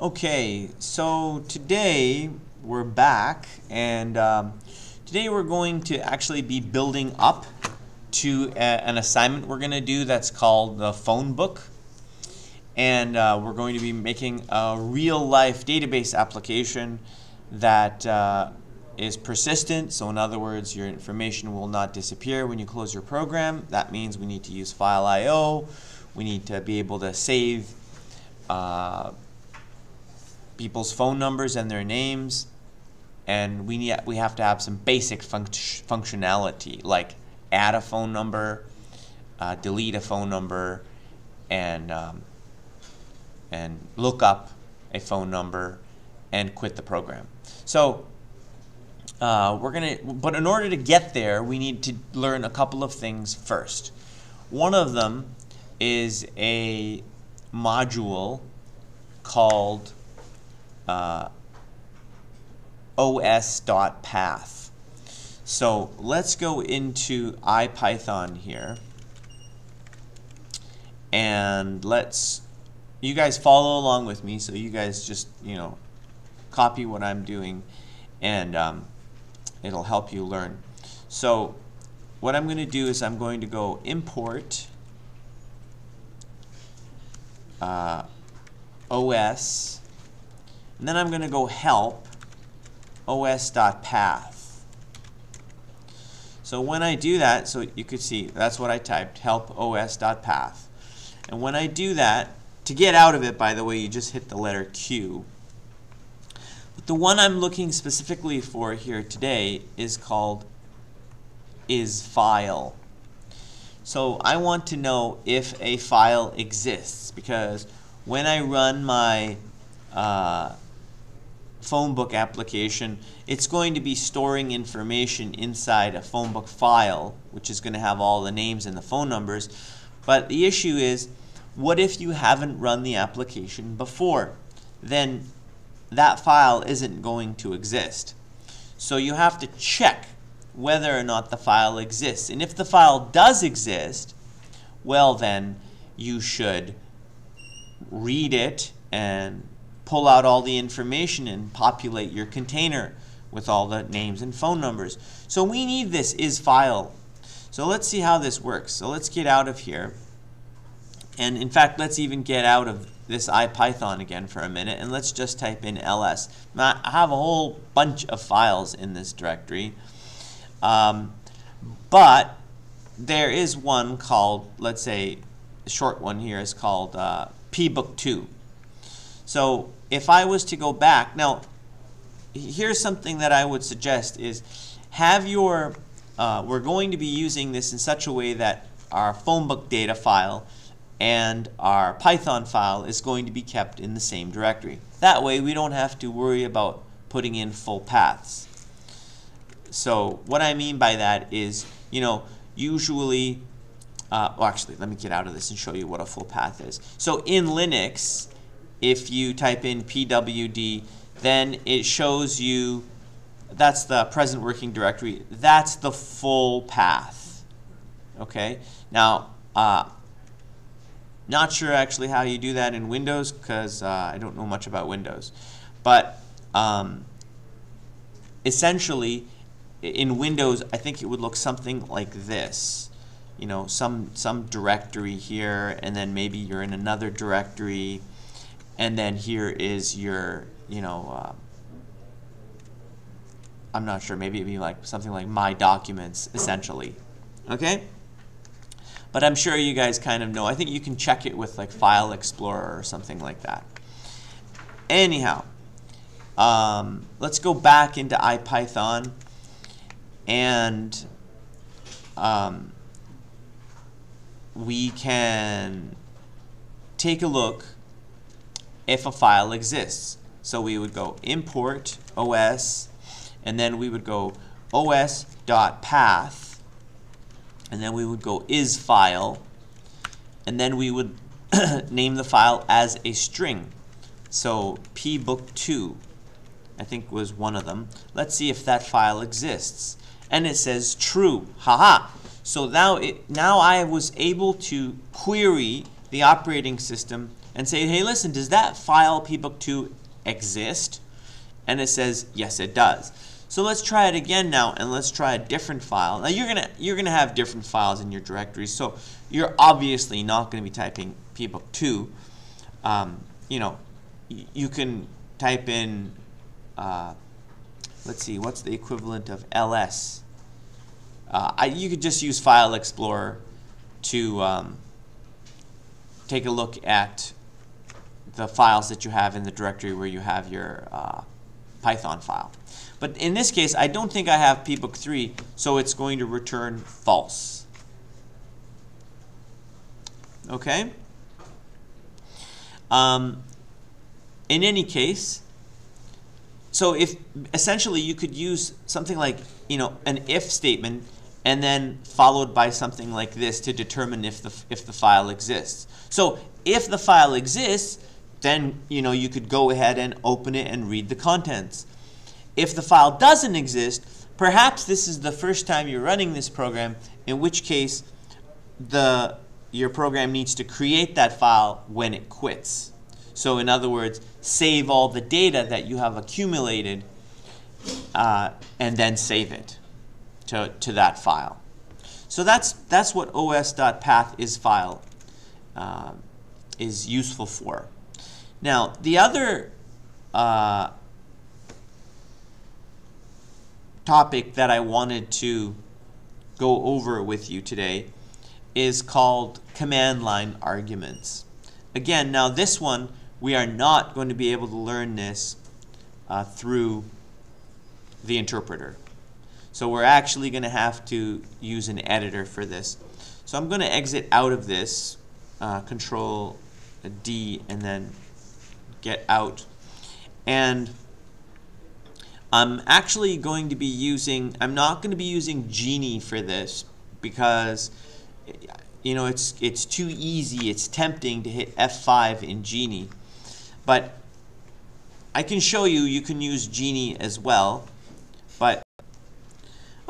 Okay, so today we're back, and um, today we're going to actually be building up to a, an assignment we're going to do that's called the phone book. And uh, we're going to be making a real life database application that uh, is persistent. So, in other words, your information will not disappear when you close your program. That means we need to use file IO, we need to be able to save. Uh, people's phone numbers and their names, and we need, we have to have some basic func- functionality like add a phone number, uh, delete a phone number, and um, and look up a phone number, and quit the program. So. Uh, we're gonna, but in order to get there, we need to learn a couple of things first. One of them is a module called uh, os.path. So let's go into IPython here. And let's, you guys follow along with me. So you guys just, you know, copy what I'm doing and um, it'll help you learn. So what I'm going to do is I'm going to go import uh, OS and then I'm going to go help os.path. So when I do that, so you could see that's what I typed, help os.path. And when I do that, to get out of it, by the way, you just hit the letter Q. But the one I'm looking specifically for here today is called is file. So I want to know if a file exists because when I run my uh, phone book application, it's going to be storing information inside a phone book file, which is going to have all the names and the phone numbers. But the issue is, what if you haven't run the application before? Then that file isn't going to exist. So you have to check whether or not the file exists. And if the file does exist, well then you should read it and pull out all the information and populate your container with all the names and phone numbers. So we need this is file. So let's see how this works. So let's get out of here. And in fact, let's even get out of this IPython again for a minute and let's just type in ls. Now, I have a whole bunch of files in this directory. Um, but there is one called, let's say, the short one here is called uh, pbook2. So if I was to go back, now here's something that I would suggest is have your, uh, we're going to be using this in such a way that our phone book data file and our Python file is going to be kept in the same directory. That way we don't have to worry about putting in full paths. So what I mean by that is, you know, usually, uh, well actually let me get out of this and show you what a full path is. So in Linux, if you type in pwd, then it shows you that's the present working directory. That's the full path. Okay. Now, uh, not sure actually how you do that in Windows because uh, I don't know much about Windows, but um, essentially in Windows, I think it would look something like this. You know, some some directory here, and then maybe you're in another directory and then here is your, you know, uh, I'm not sure, maybe it'd be like something like my documents, essentially. Okay? But I'm sure you guys kind of know. I think you can check it with like File Explorer or something like that. Anyhow, um, let's go back into IPython and um, we can take a look if a file exists. So we would go import os, and then we would go os.path, and then we would go is file, and then we would name the file as a string. So pbook2, I think was one of them. Let's see if that file exists. And it says true. Haha. So now, it, now I was able to query the operating system and say, hey, listen, does that file pbook2 exist? And it says, yes, it does. So let's try it again now, and let's try a different file. Now you're gonna you're gonna have different files in your directories, so you're obviously not going to be typing pbook2. Um, you know, you can type in, uh, let's see, what's the equivalent of ls? Uh, I, you could just use File Explorer to um, take a look at the files that you have in the directory where you have your uh, Python file. But in this case, I don't think I have pbook3, so it's going to return false. Okay? Um, in any case, so if essentially you could use something like, you know, an if statement and then followed by something like this to determine if the, if the file exists. So if the file exists, then you know you could go ahead and open it and read the contents. If the file doesn't exist, perhaps this is the first time you're running this program, in which case the your program needs to create that file when it quits. So in other words, save all the data that you have accumulated uh, and then save it to, to that file. So that's, that's what os.path is file uh, is useful for. Now, the other uh, topic that I wanted to go over with you today is called command line arguments. Again, now this one, we are not going to be able to learn this uh, through the interpreter. So we're actually going to have to use an editor for this. So I'm going to exit out of this, uh, Control D, and then get out. And I'm actually going to be using, I'm not going to be using Geany for this because you know it's it's too easy, it's tempting to hit F5 in Geany. But I can show you, you can use Geany as well.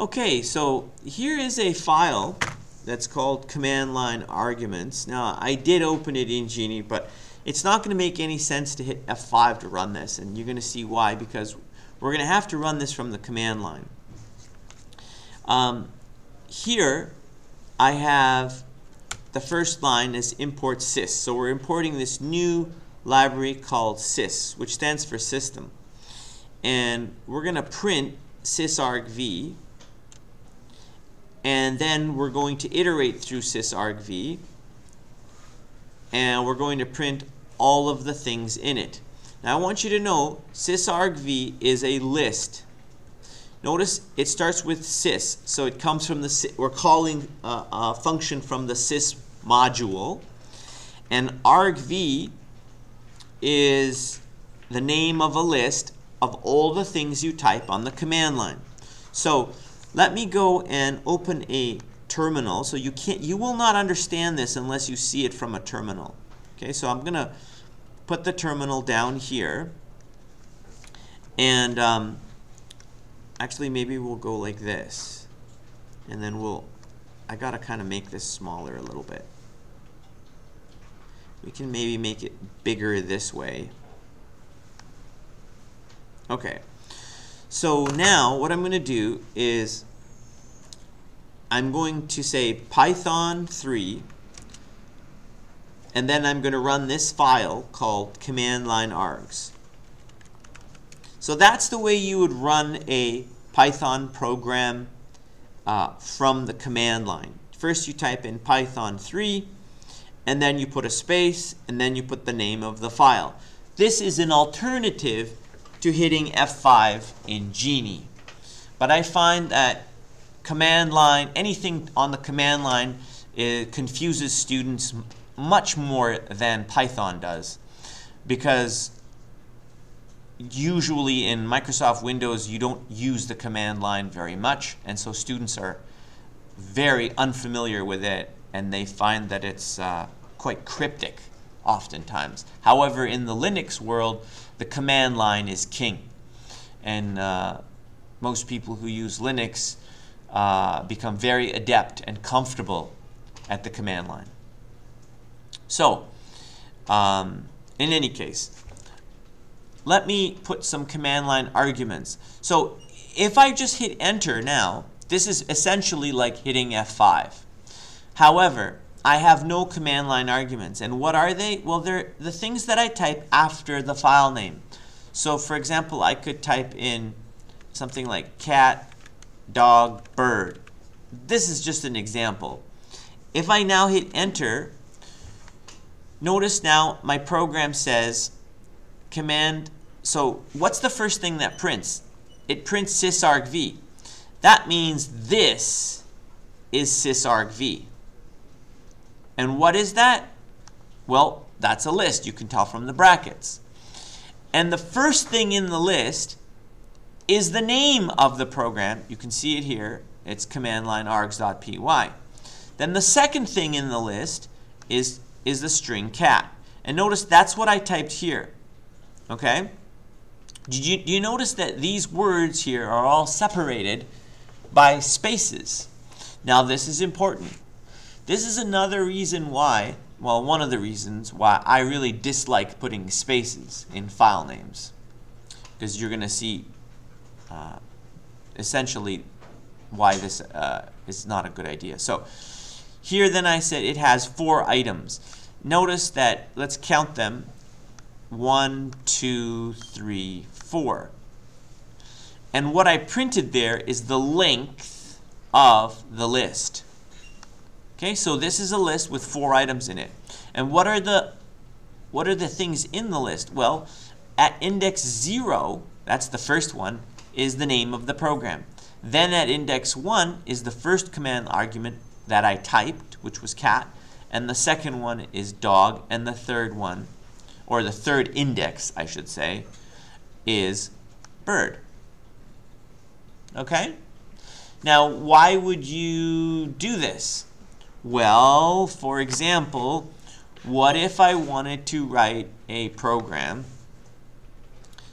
Okay, so here is a file that's called command line arguments. Now I did open it in Geany, but it's not going to make any sense to hit F5 to run this, and you're going to see why, because we're going to have to run this from the command line. Um, here, I have the first line is import sys. So we're importing this new library called sys, which stands for system. And we're going to print sysargv, and then we're going to iterate through sysargv, and we're going to print all of the things in it. Now I want you to know sysargv is a list. Notice it starts with sys, so it comes from the, we're calling a, a function from the sys module. And argv is the name of a list of all the things you type on the command line. So let me go and open a terminal. So you can't, you will not understand this unless you see it from a terminal. Okay, so I'm gonna put the terminal down here. And um, actually, maybe we'll go like this. And then we'll, I gotta kind of make this smaller a little bit. We can maybe make it bigger this way. Okay. So now what I'm going to do is I'm going to say Python 3 and then I'm going to run this file called command line args. So that's the way you would run a Python program uh, from the command line. First you type in Python 3 and then you put a space and then you put the name of the file. This is an alternative to hitting F5 in Geany. But I find that command line, anything on the command line confuses students much more than Python does because usually in Microsoft Windows you don't use the command line very much and so students are very unfamiliar with it and they find that it's uh, quite cryptic oftentimes. However, in the Linux world, the command line is king. And uh, most people who use Linux uh, become very adept and comfortable at the command line. So, um, in any case, let me put some command line arguments. So if I just hit enter now, this is essentially like hitting F5. However, I have no command line arguments. And what are they? Well, they're the things that I type after the file name. So for example, I could type in something like cat, dog, bird. This is just an example. If I now hit enter, notice now my program says command. So what's the first thing that prints? It prints sysargv. That means this is sysargv. And what is that? Well, that's a list. You can tell from the brackets. And the first thing in the list is the name of the program. You can see it here. It's command line args.py. Then the second thing in the list is, is the string cat. And notice that's what I typed here. Okay? You, do you notice that these words here are all separated by spaces? Now this is important. This is another reason why, well, one of the reasons why I really dislike putting spaces in file names. Because you're going to see uh, essentially why this uh, is not a good idea. So here then I said it has four items. Notice that, let's count them. One, two, three, four. And what I printed there is the length of the list. Okay, so this is a list with four items in it. And what are the what are the things in the list? Well, at index 0, that's the first one, is the name of the program. Then at index 1 is the first command argument that I typed, which was cat, and the second one is dog, and the third one, or the third index, I should say, is bird. Okay? Now, why would you do this? Well, for example, what if I wanted to write a program?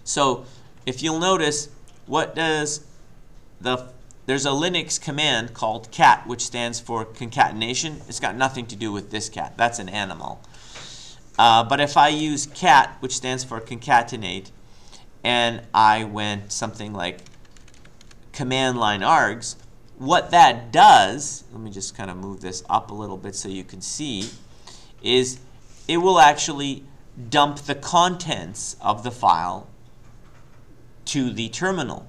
So, if you'll notice, what does the there's a Linux command called cat, which stands for concatenation. It's got nothing to do with this cat. That's an animal. Uh, but if I use cat, which stands for concatenate, and I went something like command line args, what that does, let me just kind of move this up a little bit so you can see, is it will actually dump the contents of the file to the terminal.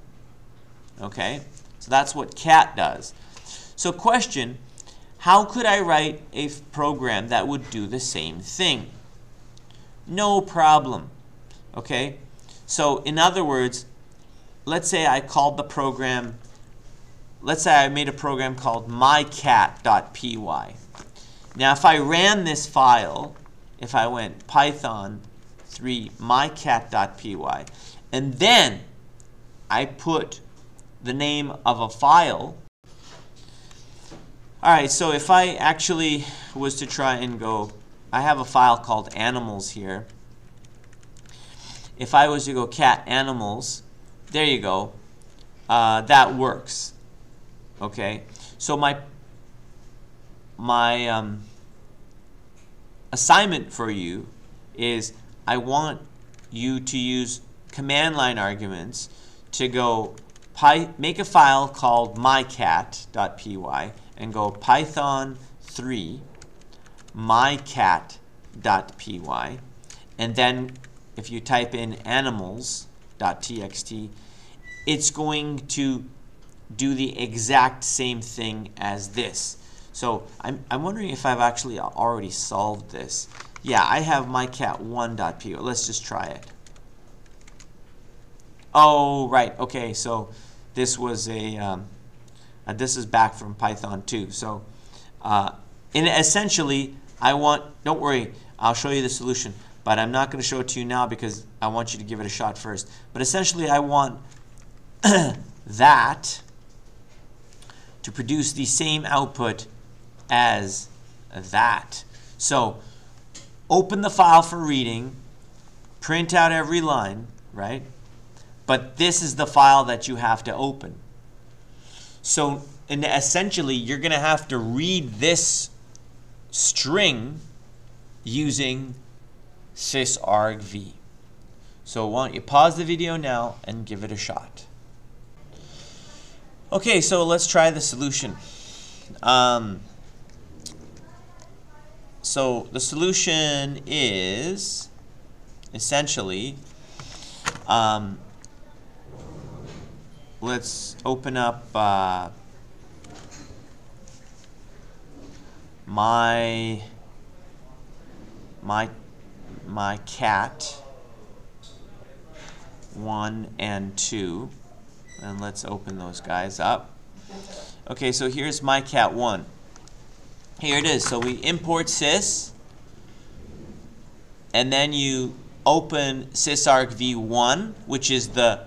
Okay, so that's what cat does. So question, how could I write a program that would do the same thing? No problem. Okay, so in other words, let's say I called the program, let's say I made a program called mycat.py. Now if I ran this file, if I went python 3 mycat.py, and then I put the name of a file. All right, so if I actually was to try and go, I have a file called animals here. If I was to go cat animals, there you go. Uh, that works. Okay, so my my um, assignment for you is I want you to use command line arguments to go make a file called mycat.py and go python 3 mycat.py and then if you type in animals.txt it's going to do the exact same thing as this. So I'm, I'm wondering if I've actually already solved this. Yeah, I have mycat1.py. Let's just try it. Oh, right. Okay, so this was a, um, uh, this is back from Python 2. So uh, in essentially, I want, don't worry, I'll show you the solution, but I'm not going to show it to you now because I want you to give it a shot first. But essentially, I want that to produce the same output as that. So open the file for reading, print out every line, right? but this is the file that you have to open. So and essentially, you're going to have to read this string using sysargv. So why don't you pause the video now and give it a shot. Okay, so let's try the solution. Um, so the solution is essentially, um, let's open up uh, my my my cat 1 and 2 and let's open those guys up. Okay so here's my cat 1 here it is. So we import sys and then you open sysargv1 which is the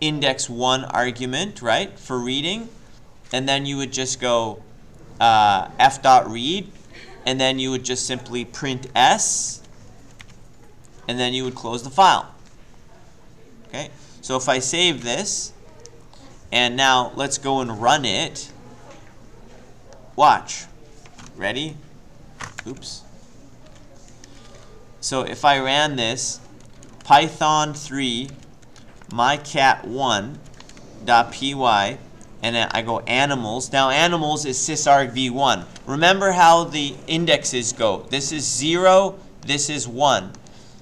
index 1 argument right for reading. And then you would just go uh, f.read and then you would just simply print s and then you would close the file. Okay, so if I save this, and now let's go and run it, watch. Ready? Oops. So if I ran this, Python 3 mycat1.py, and then I go animals. Now animals is sysargv1. Remember how the indexes go. This is 0, this is 1.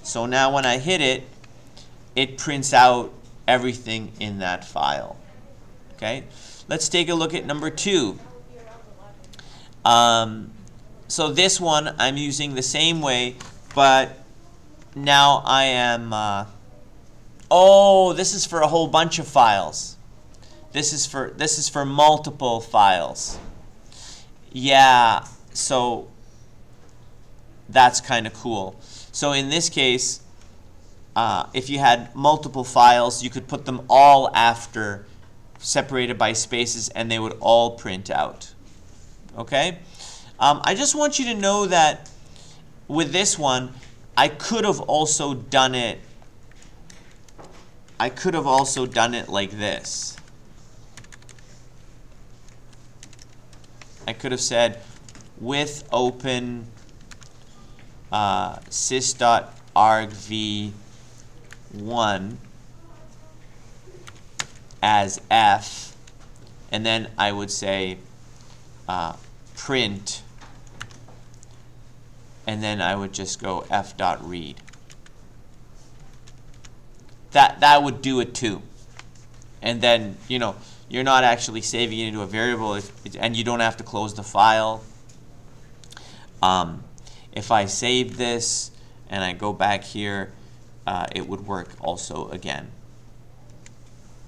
So now when I hit it, it prints out everything in that file. Okay, let's take a look at number two. Um, so this one I'm using the same way, but now I am, uh, oh, this is for a whole bunch of files. This is for, this is for multiple files. Yeah, so that's kind of cool. So in this case, uh, if you had multiple files, you could put them all after separated by spaces and they would all print out. Okay? Um, I just want you to know that with this one, I could have also done it I could have also done it like this. I could have said with open uh, sys.argv 1 as f, and then I would say uh, print, and then I would just go f dot read. That that would do it too, and then you know you're not actually saving it into a variable, it's, and you don't have to close the file. Um, if I save this and I go back here uh, it would work also again.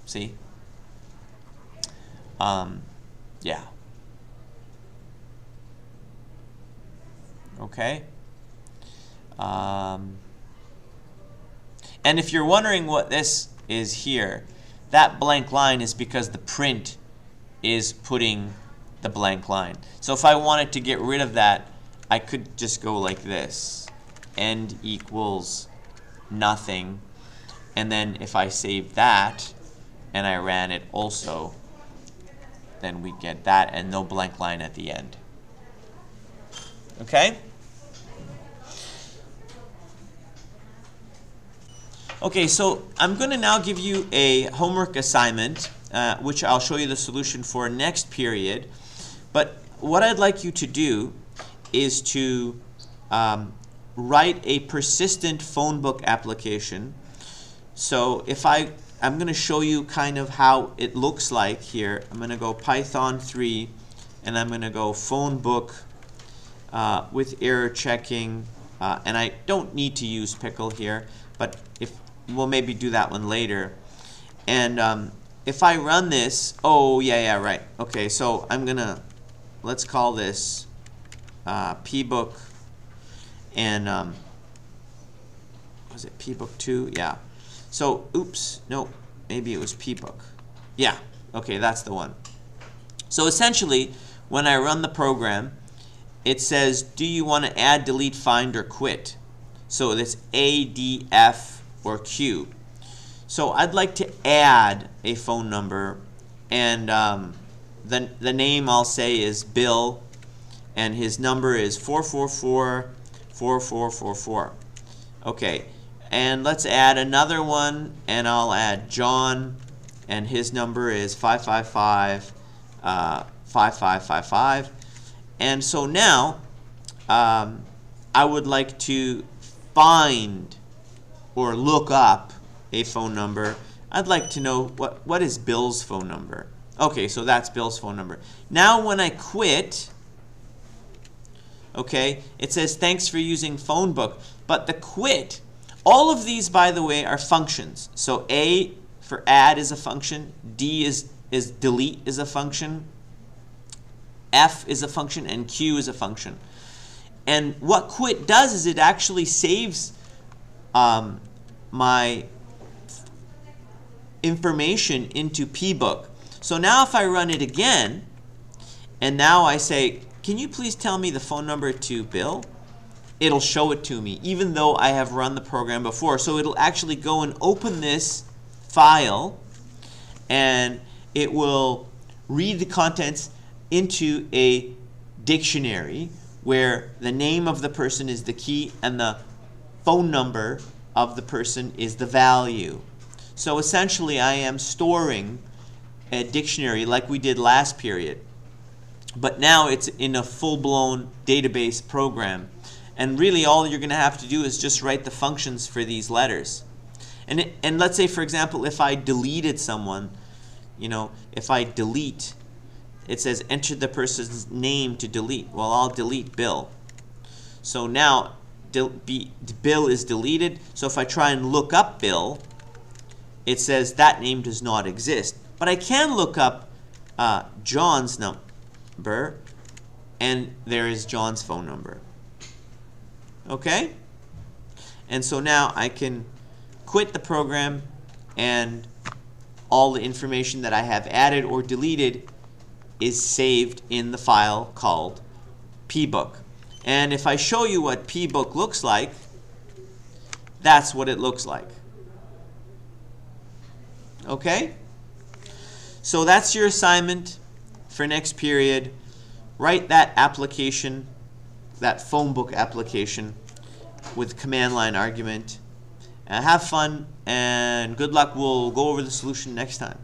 See? Um, yeah. Okay. Um, and if you're wondering what this is here, that blank line is because the print is putting the blank line. So if I wanted to get rid of that, I could just go like this. End equals nothing. And then if I save that and I ran it also, then we get that and no blank line at the end. Okay? Okay, so I'm going to now give you a homework assignment, uh, which I'll show you the solution for next period. But what I'd like you to do is to um, write a persistent phone book application. So if I, I'm going to show you kind of how it looks like here. I'm going to go Python 3 and I'm going to go phone book uh, with error checking. Uh, and I don't need to use pickle here, but if we'll maybe do that one later. And um, if I run this, oh yeah, yeah, right. Okay, so I'm gonna, let's call this uh, pbook and um, was it pbook 2? Yeah. So, oops, no, maybe it was pbook. Yeah, okay, that's the one. So essentially, when I run the program, it says, do you want to add, delete, find, or quit? So it's A, D, F, or Q. So I'd like to add a phone number, and um, the, the name I'll say is Bill, and his number is 444 4444. Okay, and let's add another one, and I'll add John, and his number is 555 uh, 5555. And so now um, I would like to find or look up a phone number. I'd like to know what, what is Bill's phone number. Okay, so that's Bill's phone number. Now when I quit, okay, it says thanks for using phone book. But the quit, all of these, by the way, are functions. So A for add is a function, D is, is delete is a function, F is a function, and Q is a function. And what quit does is it actually saves um, my information into pbook. So now if I run it again, and now I say, can you please tell me the phone number to Bill? It'll show it to me, even though I have run the program before. So it'll actually go and open this file, and it will read the contents into a dictionary where the name of the person is the key and the phone number of the person is the value. So essentially I am storing a dictionary like we did last period. But now it's in a full-blown database program. And really all you're going to have to do is just write the functions for these letters. And, it, and let's say, for example, if I deleted someone, you know, if I delete, it says enter the person's name to delete. Well, I'll delete Bill. So now Bill is deleted. So if I try and look up Bill, it says that name does not exist. But I can look up uh, John's number, and there is John's phone number. Okay? And so now I can quit the program and all the information that I have added or deleted is saved in the file called pbook. And if I show you what pbook looks like, that's what it looks like. Okay? So that's your assignment for next period. Write that application, that phone book application with command line argument. And have fun and good luck. We'll go over the solution next time.